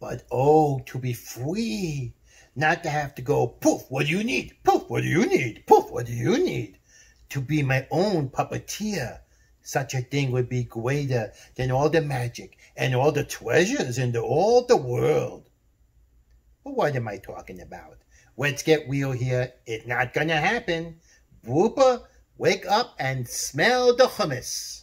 But oh, to be free, not to have to go, poof, what do you need? Poof, what do you need? Poof, what do you need? To be my own puppeteer. Such a thing would be greater than all the magic and all the treasures in the, all the world. But what am I talking about? Let's get real here. It's not gonna happen. Blooper, wake up and smell the hummus.